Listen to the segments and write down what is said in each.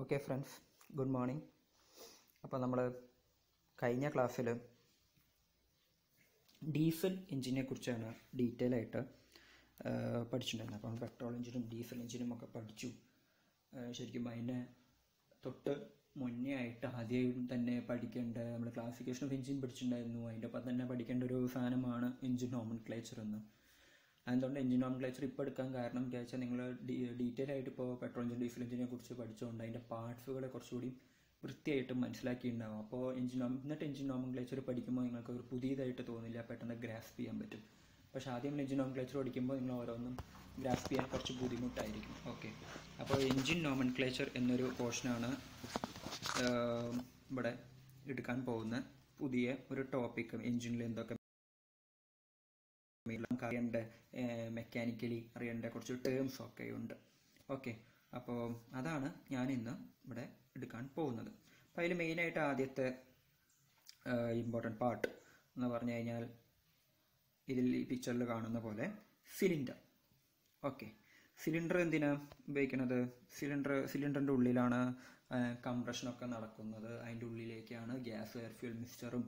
Okay friends good morning അപ്പോൾ നമ്മൾ കഴിഞ്ഞ ക്ലാസ്സിൽ ഡീസൽ എഞ്ചിനെ കുറിച്ചാണ് ഡീറ്റെയിൽ ആയിട്ട് പഠിച്ചിട്ടുണ്ടായിരുന്നത്. അപ്പോൾ പെട്രോൾ എഞ്ചിനും ഡീസൽ എഞ്ചിനും ഒക്കെ പഠിച്ചു. ശരിക്കും അതിനെ തൊട്ട് മുന്നേ ആയിട്ട് ആദ്യം തന്നെ പഠിക്കേണ്ട നമ്മൾ ക്ലാസിഫിക്കേഷൻ ഓഫ് എഞ്ചിൻ പഠിച്ചിട്ടുണ്ടായിരുന്നു. അതിന്റെ ഒപ്പം തന്നെ പഠിക്കേണ്ട ഒരു സാധനമാണ് എഞ്ചിൻ നോമൻ ക്ലേച്ചർ എന്ന്. അതുകൊണ്ട് എഞ്ചിൻ നോംക്ലേച്ചർ ഇപ്പോൾ എടുക്കാൻ കാരണം എന്താ വെച്ചാൽ നിങ്ങൾ ഡീറ്റെയിൽ ആയിട്ട് ഇപ്പോൾ പെട്രോൾ എഞ്ചിൻ ഡീസൽ എഞ്ചിനെ കുറിച്ച് പഠിച്ചുകൊണ്ട് അതിന്റെ പാർട്സുകളെ കുറച്ചുകൂടി വൃത്തിയായിട്ട് മനസ്സിലാക്കിയിട്ടുണ്ടാവും. അപ്പോൾ എഞ്ചിൻ എന്നിട്ട് എഞ്ചിൻ നോംക്ലേച്ചർ പഠിക്കുമ്പോൾ നിങ്ങൾക്ക് ഒരു പുതിയതായിട്ട് തോന്നില്ല പെട്ടെന്ന് ഗ്രാസ്പ് ചെയ്യാൻ പറ്റും. പക്ഷേ ആദ്യം എഞ്ചിൻ നോമൻ ക്ലേച്ചർ പഠിക്കുമ്പോൾ നിങ്ങൾ ഓരോന്നും ഗ്രാസ്പ് ചെയ്യാൻ കുറച്ച് ബുദ്ധിമുട്ടായിരിക്കും. ഓക്കെ അപ്പോൾ എഞ്ചിൻ നോമൻക്ലേച്ചർ എന്നൊരു പോർഷനാണ് ഇവിടെ എടുക്കാൻ പോകുന്ന പുതിയ ഒരു ടോപ്പിക്ക് എഞ്ചിനിൽ എന്തൊക്കെ നമുക്ക് അറിയേണ്ട മെക്കാനിക്കലി അറിയേണ്ട കുറച്ച് ടേംസ് ഒക്കെ ഉണ്ട്. ഓക്കെ അപ്പോൾ അതാണ് ഞാൻ ഇന്ന് ഇവിടെ എടുക്കാൻ പോകുന്നത്. അപ്പോൾ അതിൽ മെയിനായിട്ട് ആദ്യത്തെ ഇമ്പോർട്ടന്റ് പാർട്ട് എന്ന് പറഞ്ഞു കഴിഞ്ഞാൽ ഇതിൽ ഈ പിക്ചറിൽ കാണുന്ന പോലെ സിലിണ്ടർ ഓക്കെ സിലിണ്ടർ എന്തിനാ ഉപയോഗിക്കുന്നത് സിലിണ്ടർ സിലിണ്ടറിന്റെ ഉള്ളിലാണ് കംപ്രഷനൊക്കെ നടക്കുന്നത്. അതിന്റെ ഉള്ളിലേക്കാണ് ഗ്യാസ് എയർ ഫ്യൂൽ മിക്സ്ചറും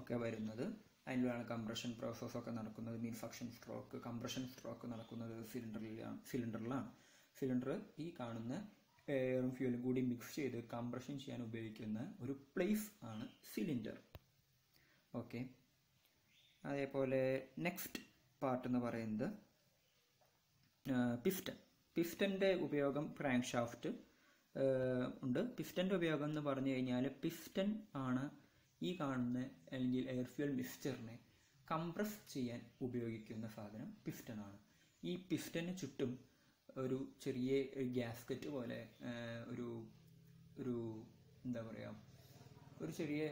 ഒക്കെ വരുന്നത്. അതിലാണ് കംപ്രഷൻ പ്രോസസ്സ് ഒക്കെ നടക്കുന്നത്. Mean suction stroke compression stroke നടക്കുന്നത് സിലിണ്ടറിലാണ് സിലിണ്ടറിലാണ് സിലിണ്ടർ ഈ കാണുന്ന എയറും ഫ്യൂലും കൂടി മിക്സ് ചെയ്ത് കംപ്രഷൻ ചെയ്യാൻ ഉപയോഗിക്കുന്ന ഒരു പ്ലേസ് ആണ് സിലിണ്ടർ ഓക്കെ അതേപോലെ നെക്സ്റ്റ് പാർട്ട് എന്ന് പറയുന്നത് പിസ്റ്റൺ പിസ്റ്റന്റെ ഉപയോഗം ക്രാങ്ക് ഷാഫ്റ്റ് ഉണ്ട്. പിസ്റ്റന്റെ ഉപയോഗം എന്ന് പറഞ്ഞു കഴിഞ്ഞാൽ പിസ്റ്റൺ ആണ് ഈ കാണുന്ന അല്ലെങ്കിൽ എയർ ഫ്യൂൽ മിക്സ്ചറിനെ കംപ്രസ് ചെയ്യാൻ ഉപയോഗിക്കുന്ന സാധനം പിസ്റ്റൺ ആണ്. ഈ പിസ്റ്റന് ചുറ്റും ഒരു ചെറിയ ഗ്യാസ്കറ്റ് പോലെ ഒരു ഒരു എന്താ പറയുക ഒരു ചെറിയ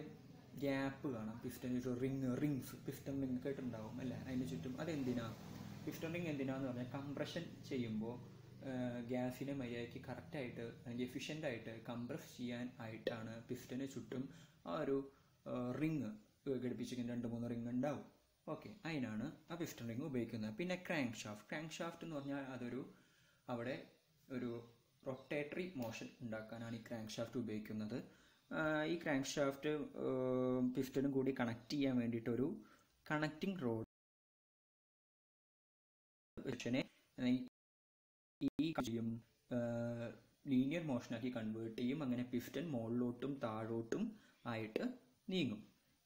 ഗ്യാപ്പ് കാണാം. Piston ring rings piston ring കേട്ടുണ്ടാവും അല്ലേ? അതിന് ചുറ്റും അതെന്തിനാ? പിസ്റ്റൺ റിങ് എന്തിനാന്ന് പറഞ്ഞാൽ കംപ്രഷൻ ചെയ്യുമ്പോൾ ഗ്യാസിനെ മര്യാദയ്ക്ക് കറക്റ്റായിട്ട് അല്ലെങ്കിൽ എഫിഷ്യന്റായിട്ട് കംപ്രസ് ചെയ്യാൻ ആയിട്ടാണ് പിസ്റ്റന് ചുറ്റും ആ ഒരു റിങ് ഘടിപ്പിച്ചിരിക്കുന്ന രണ്ട് മൂന്ന് റിങ് ഉണ്ടാവും. ഓക്കെ അതിനാണ് ആ പിസ്റ്റൺ റിങ് ഉപയോഗിക്കുന്നത്. പിന്നെ ക്രാങ്ക് ഷാഫ്റ്റ് ക്രാങ്ക് ഷാഫ്റ്റ് എന്ന് പറഞ്ഞാൽ അതൊരു അവിടെ ഒരു റൊട്ടേറ്ററി മോഷൻ ഉണ്ടാക്കാനാണ് ഈ ക്രാങ്ക് ഷാഫ്റ്റ് ഉപയോഗിക്കുന്നത് ഈ ക്രാങ്ക് ഷാഫ്റ്റ് പിസ്റ്റനും കൂടി കണക്ട് ചെയ്യാൻ വേണ്ടിയിട്ടൊരു കണക്റ്റിംഗ് റോഡ് പിസ്റ്റനെ ഈ ചെയ്യും ലീനിയർ മോഷനാക്കി കൺവേർട്ട് ചെയ്യും. അങ്ങനെ പിസ്റ്റൻ മുകളിലോട്ടും താഴോട്ടും ആയിട്ട് നീങ്ങും.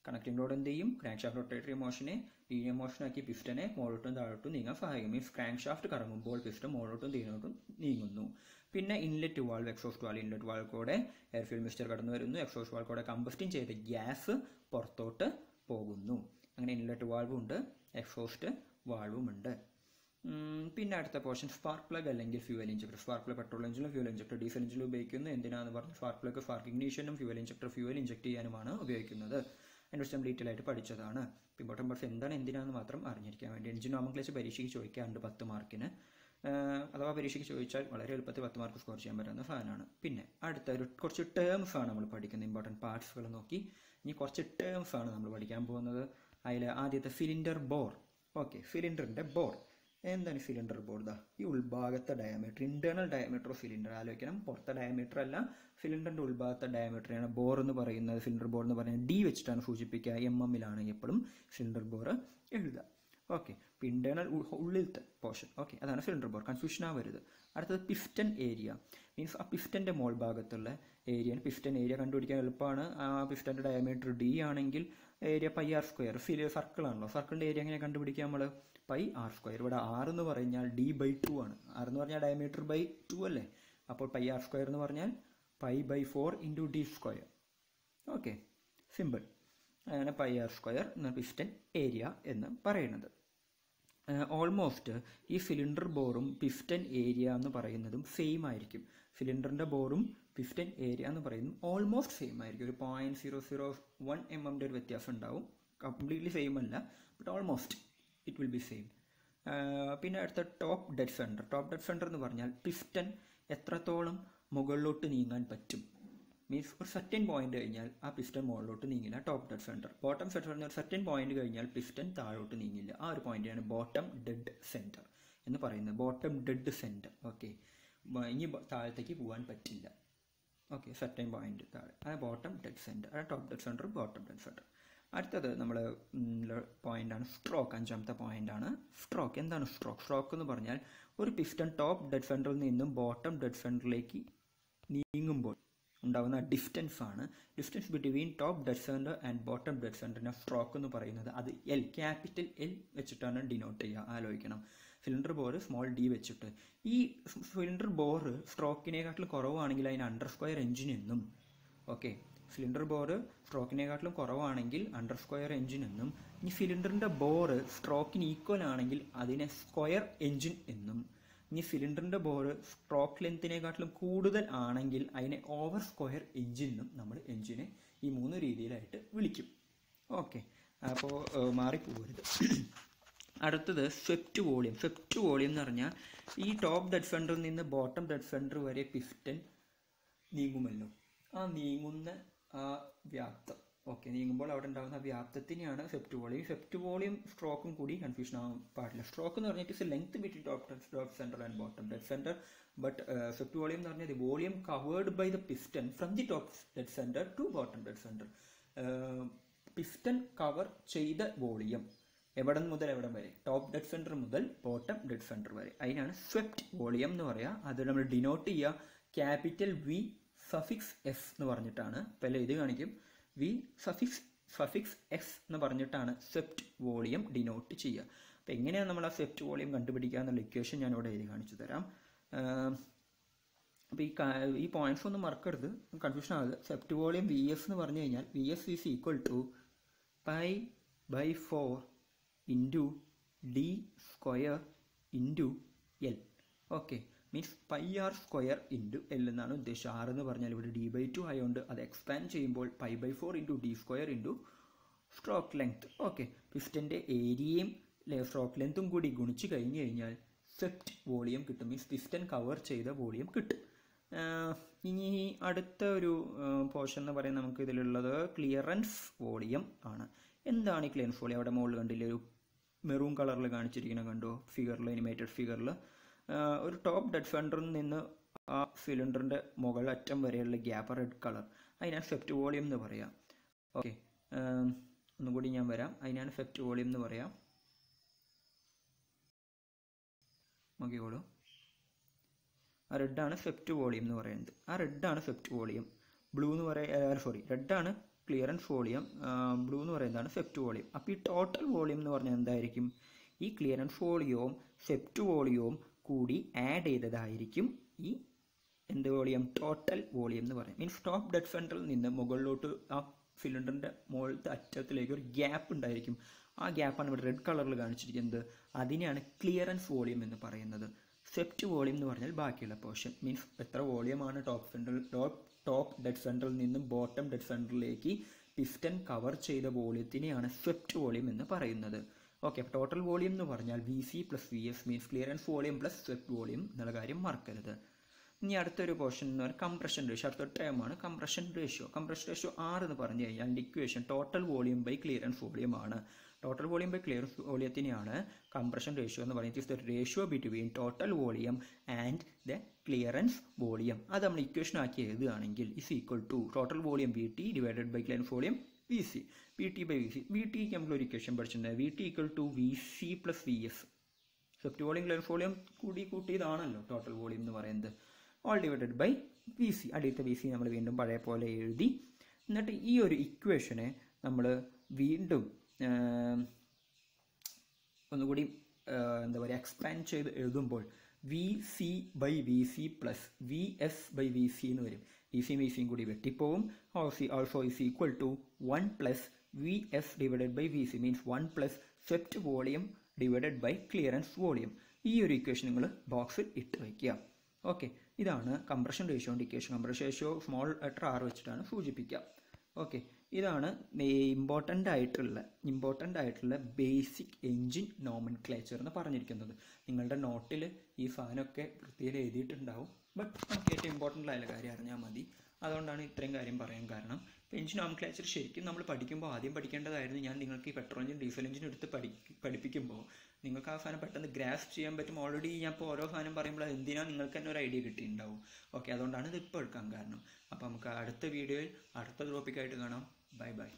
കണക്റ്റിംഗ് റോഡ് എന്ത് ചെയ്യും ക്രാങ്ക് ഷാഫ്റ്റ് റൊട്ടേറ്ററി മോഷനെ ലീനിയർ മോഷനാക്കി പിസ്റ്റനെ മുകളിലോട്ടും താഴോട്ടും നീങ്ങാൻ സഹായിക്കും. മീൻസ് ക്രാങ്ക് ഷാഫ്റ്റ് കറങ്ങുമ്പോൾ പിസ്റ്റൺ മുകളിലോട്ടും തീരോട്ടും നീങ്ങുന്നു. പിന്നെ inlet valve exhaust valve inlet valve കൂടെ എയർഫീൽ മിസ്റ്റർ കടന്നു വരുന്നു. എക്സോസ്റ്റ് വാൾവ് കൂടെ കമ്പസ്റ്റിംഗ് ചെയ്ത ഗ്യാസ് പുറത്തോട്ട് പോകുന്നു. അങ്ങനെ ഇൻലെറ്റ് വാൾവും ഉണ്ട് എക്സോസ്റ്റ് വാൾവും ഉണ്ട് പിന്നെ അടുത്ത പോർഷൻ സ്പാർക്ക് പ്ലഗ് അല്ലെങ്കിൽ fuel injector spark plug petrol എഞ്ചിനും fuel injector diesel എഞ്ചിനും ഉപയോഗിക്കുന്നു. എന്തിനാന്ന് പറഞ്ഞാൽ സ്പാർക്ക് പ്ലഗ് സ്പാർക്ക് ഇഗ്നീഷനും ഫ്യൂവൽ ഇഞ്ചക്ടർ ഫ്യൂവൽ ഇഞ്ചക്ട് ചെയ്യാനുമാണ് ഉപയോഗിക്കുന്നത്. അതിനെക്കുറിച്ച് നമ്മൾ ഡീറ്റെയിൽ ആയിട്ട് പഠിച്ചതാണ്. ഇമ്പോർട്ടന്റ് പാർട്സ് എന്താണ് എന്തിനാന്ന് മാത്രം അറിഞ്ഞിരിക്കാൻ വേണ്ടി. എഞ്ചിൻ നോമക്ലേച്ച് പരീക്ഷയ്ക്ക് ചോദിക്കാറുണ്ട് പത്ത് മാർക്കിന് അഥവാ പരീക്ഷയ്ക്ക് ചോദിച്ചാൽ വളരെ എളുപ്പത്തിൽ പത്ത് മാർക്ക് സ്കോർ ചെയ്യാൻ പറ്റുന്ന സാധനമാണ് പിന്നെ അടുത്ത ഒരു കുറച്ച് ടേംസ് ആണ് നമ്മൾ പഠിക്കുന്നത്. ഇമ്പോർട്ടന്റ് പാർട്സുകൾ നോക്കി. ഇനി കുറച്ച് ടേംസ് ആണ് നമ്മൾ പഠിക്കാൻ പോകുന്നത്. അതിൽ ആദ്യത്തെ സിലിണ്ടർ ബോർ ഓക്കെ സിലിണ്ടറിന്റെ ബോർ എന്താണ് സിലിണ്ടർ ബോർഡ് ഈ ഉൾഭാഗത്തെ diameter internal diameter of cylinder ആലോചിക്കണം. പുറത്തെ ഡയമീറ്റർ അല്ല സിലിണ്ടറിന്റെ ഉൾഭാഗത്തെ ഡയമീറ്ററാണ് ബോർ എന്ന് പറയുന്നത്. സിലിണ്ടർ ബോർ എന്ന് പറയുന്നത് ഡി വെച്ചിട്ടാണ് സൂചിപ്പിക്കുക. എം ലാണ് എപ്പോഴും സിലിണ്ടർ ബോർ എഴുതുക. ഓക്കെ ഇന്റേണൽ ഉള്ളിലത്തെ പോർഷൻ ഓക്കെ അതാണ് സിലിണ്ടർ ബോർ കൺഫ്യൂഷൻ ആവരുത്. അടുത്തത് പിസ്റ്റൻ ഏരിയ മീൻസ് ആ പിസ്റ്റന്റെ മോൾ ഭാഗത്തുള്ള ഏരിയ പിസ്റ്റൻ ഏരിയ കണ്ടുപിടിക്കാൻ എളുപ്പമാണ്. ആ പിസ്റ്റന്റെ ഡയമീറ്റർ ഡി ആണെങ്കിൽ area pi R square. Circle സർക്കിളാണല്ലോ സർക്കിളിന്റെ ഏരിയ എങ്ങനെ കണ്ടുപിടിക്കുക നമ്മൾ പൈ ആർ സ്ക്വയർ. ഇവിടെ ആർ എന്ന് പറഞ്ഞാൽ ഡി ബൈ ടു ആണ്. ആർ എന്ന് പറഞ്ഞാൽ ഡയമീറ്റർ ബൈ ടു അല്ലേ? അപ്പോൾ പൈ ആർ സ്ക്വയർ എന്ന് പറഞ്ഞാൽ pi by four into D square. Okay. Simple. അങ്ങനെ പൈ ആർ സ്ക്വയർ എന്ന പിസ്റ്റൻ ഏരിയ എന്ന് പറയുന്നത്. ഓൾമോസ്റ്റ് ഈ സിലിണ്ടർ ബോറും പിസ്റ്റൻ ഏരിയ എന്ന് പറയുന്നതും സെയിം ആയിരിക്കും. സിലിണ്ടറിന്റെ ബോറും പിസ്റ്റൻ ഏരിയ എന്ന് പറയുന്നത് ഓൾമോസ്റ്റ് സെയിം ആയിരിക്കും. ഒരു point zero zero one M എമ്മിന്റെ ഒരു വ്യത്യാസം ഉണ്ടാവും. കംപ്ലീറ്റ്ലി സെയിം അല്ല but almost it will be same പിന്നെ അടുത്ത top dead centre top dead centre എന്ന് പറഞ്ഞാൽ പിസ്റ്റൻ എത്രത്തോളം മുകളിലോട്ട് നീങ്ങാൻ പറ്റും? മീൻസ് ഒരു സെറ്റൻ പോയിന്റ് കഴിഞ്ഞാൽ ആ പിസ്റ്റൻ മുകളിലോട്ട് നീങ്ങില്ല top dead centre bottom centre പറഞ്ഞാൽ ഒരു സെറ്റൻ പോയിന്റ് കഴിഞ്ഞാൽ പിസ്റ്റൻ താഴോട്ട് നീങ്ങില്ല. ആ ഒരു പോയിന്റാണ് ബോട്ടം ഡെഡ് സെന്റർ എന്ന് പറയുന്നത്. ബോട്ടം ഡെഡ് സെന്റർ ഓക്കെ ഇനി താഴത്തേക്ക് പോകാൻ പറ്റില്ല. ഓക്കെ സെറ്റൈം പോയിന്റ് താഴെ. അത് ബോട്ടം ഡെഡ് സെന്റർ ആ top dead centre bottom dead centre അടുത്തത് നമ്മൾ പോയിന്റാണ് സ്ട്രോക്ക് അഞ്ചാമത്തെ പോയിന്റാണ് സ്ട്രോക്ക് എന്താണ് സ്ട്രോക്ക് സ്ട്രോക്ക് എന്ന് പറഞ്ഞാൽ ഒരു പിസ്റ്റൺ ടോപ്പ് ഡെഡ് സെന്ററിൽ നിന്നും ബോട്ടം ഡെഡ് സെന്ററിലേക്ക് നീങ്ങുമ്പോൾ ഉണ്ടാകുന്ന ഡിസ്റ്റൻസ് ആണ്. Distance between top dead centre and bottom dead സെന്ററിനെ stroke എന്ന് പറയുന്നത്. അത് എൽ ക്യാപിറ്റൽ എൽ വെച്ചിട്ടാണ് ഡിനോട്ട് ചെയ്യുക. ആലോചിക്കണം. സിലിണ്ടർ ബോർ സ്മോൾ ഡി വെച്ചിട്ട്. ഈ സിലിണ്ടർ ബോർ സ്ട്രോക്കിനെക്കാട്ടിലും കുറവാണെങ്കിൽ അതിന് അണ്ടർ സ്ക്വയർ എഞ്ചിൻ എന്നും ഓക്കെ സിലിണ്ടർ ബോർ സ്ട്രോക്കിനെക്കാട്ടിലും കുറവാണെങ്കിൽ അണ്ടർ സ്ക്വയർ എഞ്ചിൻ എന്നും ഇനി സിലിണ്ടറിന്റെ ബോർ സ്ട്രോക്കിന് ഈക്വൽ ആണെങ്കിൽ അതിനെ സ്ക്വയർ എഞ്ചിൻ എന്നും ഇനി സിലിണ്ടറിന്റെ ബോർ സ്ട്രോക്ക് ലെങ്ത്തിനെക്കാട്ടിലും കൂടുതൽ ആണെങ്കിൽ അതിനെ ഓവർ സ്ക്വയർ എഞ്ചിൻ എന്നും നമ്മൾ എഞ്ചിനെ ഈ മൂന്ന് രീതിയിലായിട്ട് വിളിക്കും. ഓക്കെ അപ്പോൾ മാറിപ്പോകരുത് അടുത്തത് സ്വെപ്റ്റ് വോളിയം. സ്വെപ്റ്റ് വോളിയം എന്ന് പറഞ്ഞാൽ ഈ ടോപ്പ് ഡെഡ് സെന്ററിൽ നിന്ന് ബോട്ടം ഡെഡ് സെന്റർ വരെ പിസ്റ്റൻ നീങ്ങുമല്ലോ. ആ നീങ്ങുന്ന ആ വ്യാപ്തം. ഓക്കെ നീങ്ങുമ്പോൾ അവിടെ ഉണ്ടാകുന്ന വ്യാപ്തത്തിനെയാണ് സെപ്റ്റ് വോളിയം. സെപ്റ്റ് വോളിയം സ്ട്രോക്കും കൂടി കൺഫ്യൂഷൻ ആവാൻ പാടില്ല. സ്ട്രോക്ക് എന്ന് പറഞ്ഞാൽ it's length between top top centre and bottom dead centre but swept volume എന്ന് പറഞ്ഞാൽ volume covered by the piston from the top dead centre to bottom dead centre piston cover ചെയ്ത volume. എവിടെ മുതൽ എവിടെ വരെ? Top dead centre മുതൽ bottom dead centre വരെ. അതിനാണ് സ്വെപ്റ്റ് വോളിയം എന്ന് പറയുക അത് നമ്മൾ ഡിനോട്ട് ചെയ്യുക ക്യാപിറ്റൽ വി സഫിക്സ് എസ് എന്ന് പറഞ്ഞിട്ടാണ്. പല ഇത് കാണിക്കും. വി സഫിക്സ് സഫിക്സ് എസ് എന്ന് പറഞ്ഞിട്ടാണ് സ്വെപ്റ്റ് വോളിയം ഡിനോട്ട് ചെയ്യുക അപ്പോൾ എങ്ങനെയാണ് നമ്മൾ ആ സ്വെപ്റ്റ് വോളിയം കണ്ടുപിടിക്കുക എന്നുള്ള ഇക്വേഷൻ ഞാൻ ഇവിടെ എഴുതി കാണിച്ചു തരാം. അപ്പോൾ ഈ ഈ പോയിന്റ്സ് ഒന്നും മറക്കരുത്. കൺഫ്യൂഷൻ ആകരുത് സെപ്റ്റ് വോളിയം വി എസ് എന്ന് പറഞ്ഞു കഴിഞ്ഞാൽ V S is equal to pi by four into D square into L okay means pi R square into L എന്നാണ് ഉദ്ദേശിച്ചത് ആർ എന്ന് പറഞ്ഞാൽ ഇവിടെ ഡി ബൈ ടു ആയതുകൊണ്ട് അത് എക്സ്പാൻഡ് ചെയ്യുമ്പോൾ pi by four into D square into stroke length okay പിസ്റ്റന്റെ ഏരിയയും stroke ലെങ്ത്തും കൂടി ഗുണിച്ച് കഴിഞ്ഞ് കഴിഞ്ഞാൽ സെപ്റ്റ് വോളിയം കിട്ടും. മീൻസ് പിസ്റ്റൻ കവർ ചെയ്ത വോളിയം കിട്ടും. ഇനി അടുത്ത ഒരു പോർഷൻ എന്ന് പറയുന്നത് നമുക്ക് ഇതിലുള്ളത് ക്ലിയറൻസ് വോളിയം ആണ്. എന്താണ് ഈ ക്ലിയറൻസ് വോളിയം അവിടെ മുകളിൽ കണ്ടില്ലേ? ഒരു മെറൂൺ കളറിൽ കാണിച്ചിരിക്കുന്നത് കണ്ടോ? ഫിഗറിൽ അനിമേറ്റഡ് ഫിഗറിൽ ഒരു ടോപ്പ് ഡെഡ് ഫെൻഡറിൽ നിന്ന് ആ സിലിണ്ടറിന്റെ മുകൾ അറ്റം വരെയുള്ള ഗ്യാപ്പ് റെഡ് കളർ അതിനാണ് ഫെപ്റ്റ് വോളിയം എന്ന് പറയാം. ഓക്കെ ഒന്നുകൂടി ഞാൻ വരാം. അതിനാണ് ഫെപ്റ്റ് വോളിയം എന്ന് പറയാം. നോക്കിക്കോളൂ. ആ റെഡാണ് ഫെഫ്റ്റ് വോളിയം എന്ന് പറയുന്നത്. ആ റെഡാണ് ഫെഫ്റ്റ് വോളിയം ബ്ലൂ എന്ന് പറയുക സോറി റെഡാണ് ക്ലിയറൻസ് വോളിയം ബ്ലൂ എന്ന് പറയുന്നതാണ് സെപ്റ്റ് വോളിയം അപ്പോൾ ഈ ടോട്ടൽ വോളിയം എന്ന് പറഞ്ഞാൽ എന്തായിരിക്കും? ഈ ക്ലിയറൻസ് വോളിയവും സെപ്റ്റ് വോളിയവും കൂടി ആഡ് ചെയ്തതായിരിക്കും ഈ എന്ത് വോളിയം ടോട്ടൽ വോളിയം എന്ന് പറയും മീൻസ് ടോപ്പ് ഡെഡ് സെന്ററിൽ നിന്ന് മുകളിലോട്ട് ആ സിലിണ്ടറിന്റെ മുകളിലത്തെ അറ്റത്തിലേക്ക് ഒരു ഗ്യാപ്പ് ഉണ്ടായിരിക്കും. ആ ഗ്യാപ്പാണ് ഇവിടെ റെഡ് കളറിൽ കാണിച്ചിരിക്കുന്നത്. അതിനെയാണ് ക്ലിയറൻസ് വോളിയം എന്ന് പറയുന്നത്. സെപ്റ്റ് വോളിയം എന്ന് പറഞ്ഞാൽ ബാക്കിയുള്ള പോർഷൻ മീൻസ് എത്ര വോളിയമാണ് top central top top dead സെന്ററിൽ നിന്നും ബോട്ടം ഡെഡ് സെന്ററിലേക്ക് പിസ്റ്റൻ കവർ ചെയ്ത വോളിയത്തിനെയാണ് സ്വെപ്റ്റ് വോളിയം എന്ന് പറയുന്നത്. ഓക്കെ ടോട്ടൽ വോളിയം എന്ന് പറഞ്ഞാൽ V C plus V S means clearance volume plus swept volume എന്നുള്ള കാര്യം മറക്കരുത്. ഇനി അടുത്തൊരു പോർഷൻ എന്ന് പറഞ്ഞാൽ കംപ്രഷൻ റേഷ്യോ അടുത്ത ടൈമാണ് കംപ്രഷൻ റേഷ്യോ കംപ്രഷൻ റേഷ്യോ ആറ് എന്ന് പറഞ്ഞു കഴിഞ്ഞാൽ equation total volume by clearance volume ആണ്. ടോട്ടൽ വോളിയം ബൈ ക്ലിയർ വോളിയത്തിനെയാണ് കംപ്രഷൻ റേഷ്യോ എന്ന് പറയുന്നത്. Is the ratio between total volume and the clearance volume അത് നമ്മൾ ഇക്വേഷൻ ആക്കി എഴുതുകയാണെങ്കിൽ is equal to total volume B T divided by clearance volume V C V T by V C V tick നമ്മൾ ഒരു equation പഠിച്ചിട്ടുണ്ട്. V T equal to V C plus V S swept volume clearance volume കൂടി കൂട്ടിയതാണല്ലോ total volume എന്ന് പറയുന്നത്. All divided by V C അടുത്ത V C നമ്മൾ വീണ്ടും പഴയ പോലെ എഴുതി. എന്നിട്ട് ഈ ഒരു ഇക്വേഷനെ നമ്മൾ വീണ്ടും ഒന്നുകൂടി എന്താ പറയുക എക്സ്പാൻഡ് ചെയ്ത് എഴുതുമ്പോൾ V C by V C plus V S by V C എന്ന് വരും. വി സിയും വി സിയും കൂടി വെട്ടിപ്പോവും. Also also is equal to one plus V S divided by V C means one plus swept volume divided by clearance volume ഈ ഒരു equation നിങ്ങൾ ബോക്സിൽ ഇട്ട് വയ്ക്കുക. ഓക്കെ ഇതാണ് compression ratio equation compression ratio small letter R വെച്ചിട്ടാണ് സൂചിപ്പിക്കുക. Okay ഇതാണ് ഇമ്പോർട്ടന്റ് ആയിട്ടുള്ള ഇമ്പോർട്ടന്റ് ആയിട്ടുള്ള ബേസിക് എൻജിൻ നോമൻ ക്ലേച്ചർ എന്ന് പറഞ്ഞിരിക്കുന്നത്. നിങ്ങളുടെ നോട്ടിൽ ഈ സാധനമൊക്കെ വൃത്തിയിൽ എഴുതിയിട്ടുണ്ടാവും. ബട്ട് നമുക്ക് ഏറ്റവും ഇമ്പോർട്ടന്റ് ആയ കാര്യം അറിഞ്ഞാൽ മതി. അതുകൊണ്ടാണ് ഇത്രയും കാര്യം പറയാൻ കാരണം. എഞ്ചിൻ ഓം ക്ലാച്ചർ ശരിക്കും നമ്മൾ പഠിക്കുമ്പോൾ ആദ്യം പഠിക്കേണ്ടതായിരുന്നു ഞാൻ നിങ്ങൾക്ക് ഈ പെട്രോൾ എഞ്ചിൻ ഡീസൽ എഞ്ചിൻ എടുത്ത് പഠി പഠിപ്പിക്കുമ്പോൾ നിങ്ങൾക്ക് ആ സാധനം പെട്ടെന്ന് ഗ്രാഫ് ചെയ്യാൻ പറ്റും. ഓൾറെഡി ഞാൻ ഇപ്പോൾ ഓരോ സാധനം പറയുമ്പോൾ എന്തിനാണ് നിങ്ങൾക്ക് തന്നെ ഒരു ഐഡിയ കിട്ടിയിട്ടുണ്ടാവും. ഓക്കെ അതുകൊണ്ടാണ് ഇത് ഇപ്പോൾ എടുക്കാൻ കാരണം. അപ്പോൾ നമുക്ക് അടുത്ത വീഡിയോയിൽ അടുത്ത ടോപ്പിക്കായിട്ട് കാണാം. Bye bye